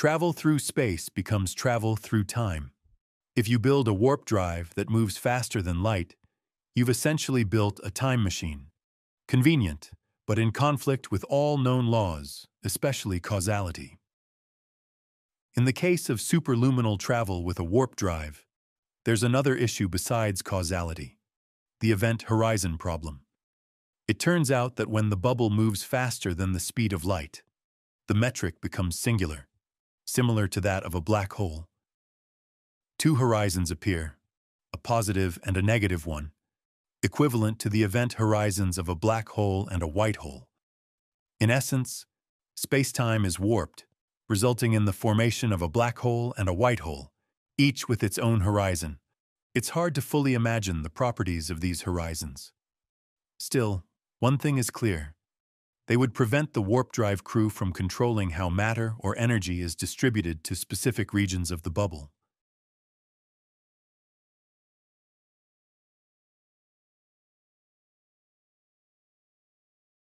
Travel through space becomes travel through time. If you build a warp drive that moves faster than light, you've essentially built a time machine. Convenient, but in conflict with all known laws, especially causality. In the case of superluminal travel with a warp drive, there's another issue besides causality, the event horizon problem. It turns out that when the bubble moves faster than the speed of light, the metric becomes singular, similar to that of a black hole. Two horizons appear, a positive and a negative one, equivalent to the event horizons of a black hole and a white hole. In essence, space-time is warped, resulting in the formation of a black hole and a white hole, each with its own horizon. It's hard to fully imagine the properties of these horizons. Still, one thing is clear. They would prevent the warp drive crew from controlling how matter or energy is distributed to specific regions of the bubble.